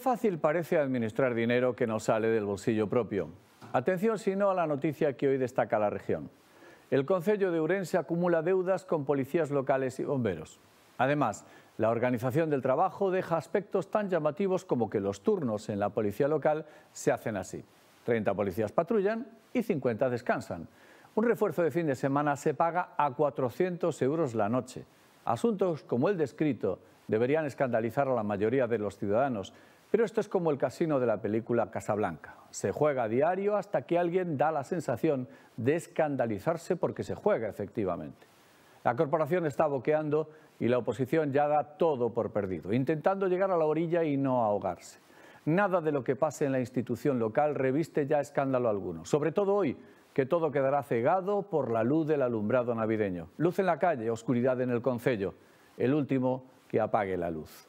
fácil parece administrar dinero que no sale del bolsillo propio. Atención si no a la noticia que hoy destaca la región. El Concello de Urense acumula deudas con policías locales y bomberos. Además, la organización del trabajo deja aspectos tan llamativos como que los turnos en la policía local se hacen así. 30 policías patrullan y 50 descansan. Un refuerzo de fin de semana se paga a 400 euros la noche. Asuntos como el descrito deberían escandalizar a la mayoría de los ciudadanos, pero esto es como el casino de la película Casablanca. Se juega a diario hasta que alguien da la sensación de escandalizarse porque se juega efectivamente. La corporación está boqueando y la oposición ya da todo por perdido, intentando llegar a la orilla y no ahogarse. Nada de lo que pase en la institución local reviste ya escándalo alguno, sobre todo hoy, que todo quedará cegado por la luz del alumbrado navideño. Luz en la calle, oscuridad en el concello. El último que apague la luz.